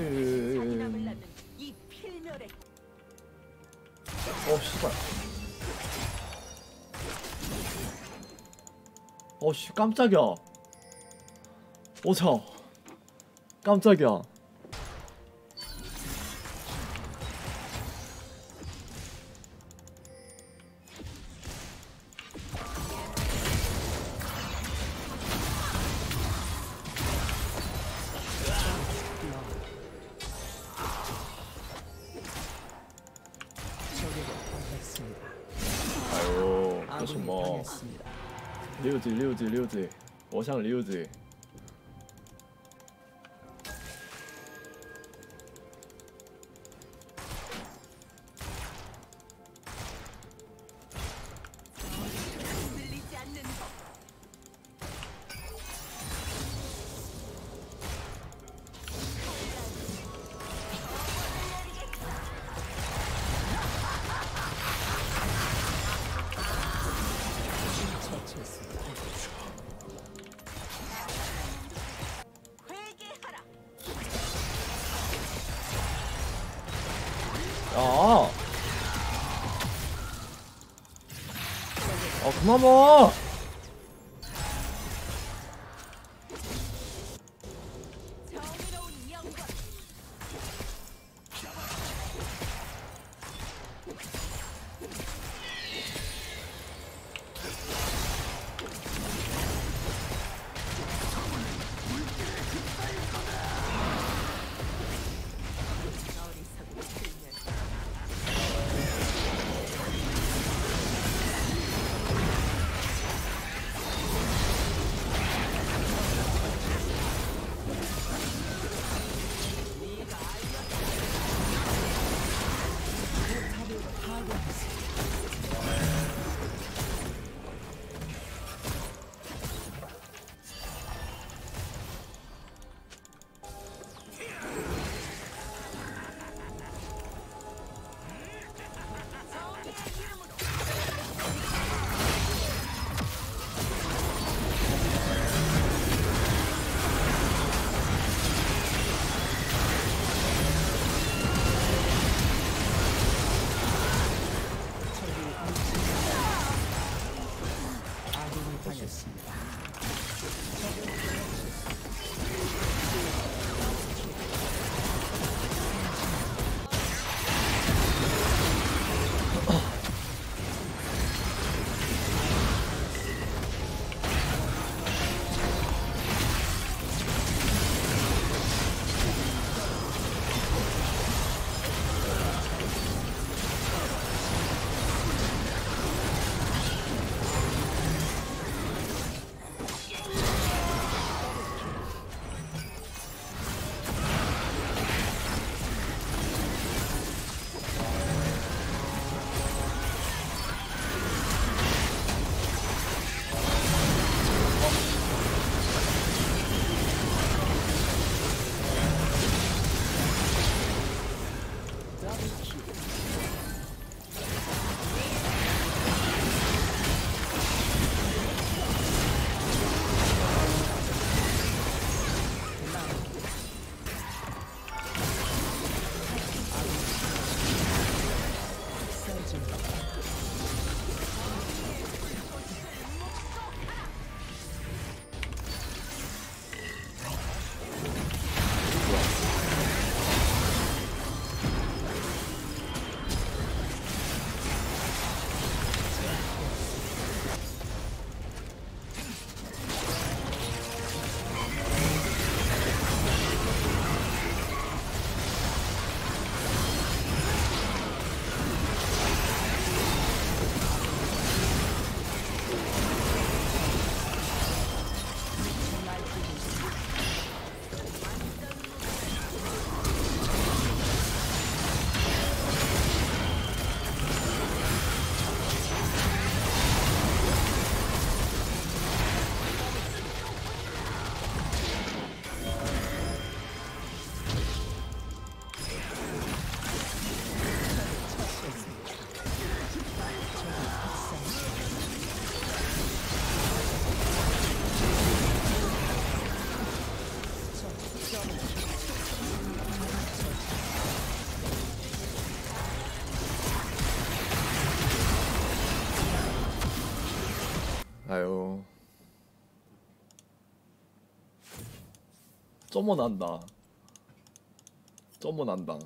그... 어 씨발. 어 씨 깜짝이야. 오자 깜짝이야 그렇지 아군이 뭐 당했습니다. 리우지 리우지 리우지 워샹 리우지 흔들리지 야. 아 그만 봐. Shut up. 아유. 점어 난다. 점어 난다.